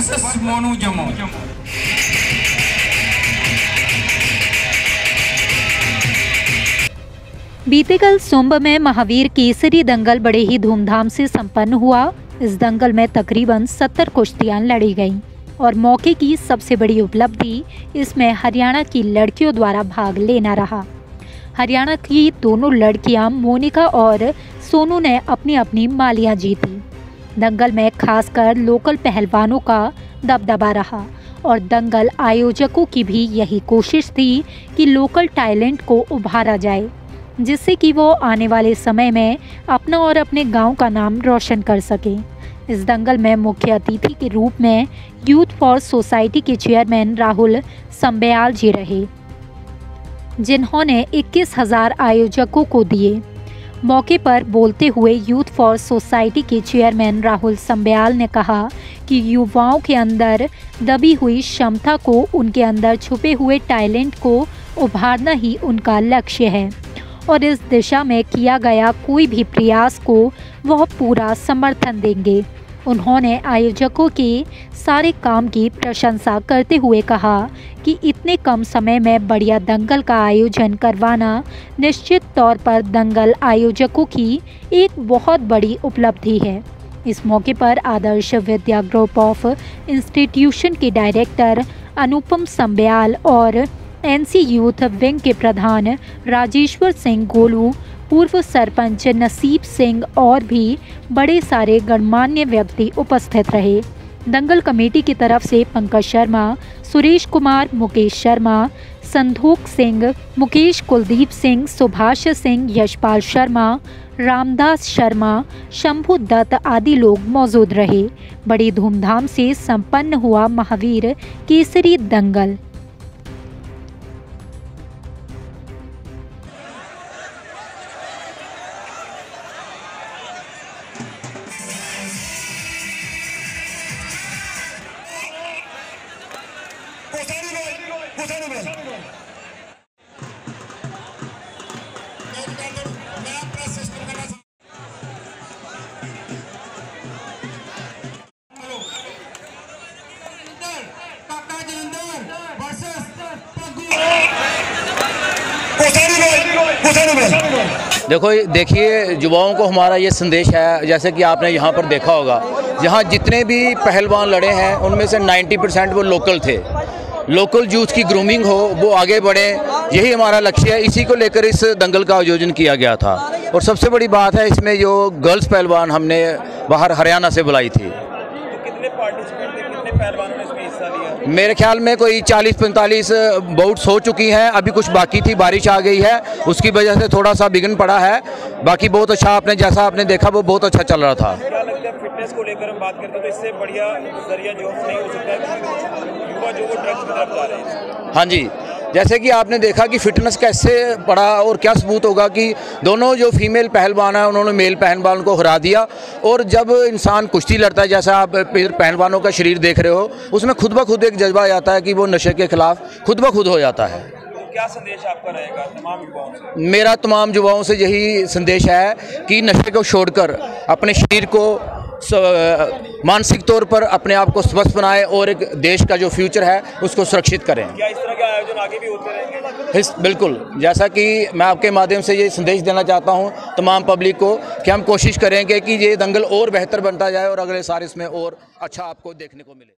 Versus Monu जमो बीते कल सुंब में महावीर केसरी दंगल बड़े ही धूमधाम से संपन्न हुआ। इस दंगल में तकरीबन सत्तर कुश्तियाँ लड़ी गईं और मौके की सबसे बड़ी उपलब्धि इसमें हरियाणा की लड़कियों द्वारा भाग लेना रहा। हरियाणा की दोनों लड़कियाँ मोनिका और सोनू ने अपनी अपनी मालियाँ जीती। दंगल में खासकर लोकल पहलवानों का दबदबा रहा और दंगल आयोजकों की भी यही कोशिश थी कि लोकल टैलेंट को उभारा जाए, जिससे कि वो आने वाले समय में अपना और अपने गाँव का नाम रोशन कर सके। इस दंगल में मुख्य अतिथि के रूप में यूथ फॉर सोसाइटी के चेयरमैन राहुल संबयाल जी रहे, जिन्होंने इक्कीस हज़ार आयोजकों को दिए। मौके पर बोलते हुए यूथ फॉर सोसाइटी के चेयरमैन राहुल संबयाल ने कहा कि युवाओं के अंदर दबी हुई क्षमता को उनके अंदर छुपे हुए टैलेंट को उभारना ही उनका लक्ष्य है। और इस दिशा में किया गया कोई भी प्रयास को वह पूरा समर्थन देंगे। उन्होंने आयोजकों के सारे काम की प्रशंसा करते हुए कहा कि इतने कम समय में बढ़िया दंगल का आयोजन करवाना निश्चित तौर पर दंगल आयोजकों की एक बहुत बड़ी उपलब्धि है। इस मौके पर Adarsh Vidya group of institution के डायरेक्टर अनुपम संबयाल और एनसी यूथ विंग के प्रधान राजेश्वर सिंह गोलू पूर्व सरपंच नसीब सिंह और भी बड़े सारे गणमान्य व्यक्ति उपस्थित रहे। दंगल कमेटी की तरफ़ से पंकज शर्मा, सुरेश कुमार, मुकेश शर्मा संधोक सिंह, मुकेश कुलदीप सिंह, सुभाष सिंह, यशपाल शर्मा, रामदास शर्मा, शंभु दत्त आदि लोग मौजूद रहे। बड़ी धूमधाम से संपन्न हुआ महावीर केसरी दंगल। Gozano, देखो देखिए, युवाओं को हमारा ये संदेश है, जैसे कि आपने यहाँ पर देखा होगा, यहाँ जितने भी पहलवान लड़े हैं, उनमें से 90 परसेंट वो लोकल थे। लोकल यूथ की ग्रूमिंग हो, वो आगे बढ़े, यही हमारा लक्ष्य है। इसी को लेकर इस दंगल का आयोजन किया गया था। और सबसे बड़ी बात है, इसमें जो गर्ल्स पहलवान हमने बाहर हरियाणा से बुलाई थी। कितने पार्टिसिपेंट थे, कितने पहलवानों ने इसमें हिस्सा लिया मेरे ख्याल में कोई 40-45 बोट्स हो चुकी हैं। अभी कुछ बाकी थी बारिश आ गई है। उसकी वजह से थोड़ा सा बिगन पड़ा है। बाकी बहुत अच्छा आपने जैसा आपने देखा वो बहुत अच्छा चल रहा था। फिटनेस को लेकर हम बात करते हैं तो इससे बढ़िया ज़रिया जो नहीं हो सकता। है युवा जो वो ड्रग्स की तरफ़ जा रहे हैं। हाँ जी। जैसे कि आपने देखा कि फिटनेस कैसे पड़ा और क्या सबूत होगा कि दोनों जो फीमेल पहलवान हैं उन्होंने मेल पहलवान को हरा दिया। और जब इंसान कुश्ती लड़ता है जैसा आप पहलवानों का शरीर देख रहे हो उसमें खुद ब खुद एक जज्बा आता है कि वो नशे के खिलाफ खुद ब खुद हो जाता है। तो क्या संदेश आपका रहेगा तमाम युवाओं से? मेरा तमाम युवाओं से यही संदेश है कि नशे को छोड़कर अपने शरीर को मानसिक तौर पर अपने आप को स्वस्थ बनाएँ और एक देश का जो फ्यूचर है उसको सुरक्षित करें। क्या इस तरह के आयोजन आगे भी होते रहेंगे? बिल्कुल। जैसा कि मैं आपके माध्यम से ये संदेश देना चाहता हूँ तमाम पब्लिक को कि हम कोशिश करेंगे कि ये दंगल और बेहतर बनता जाए और अगले साल इसमें और अच्छा आपको देखने को मिले।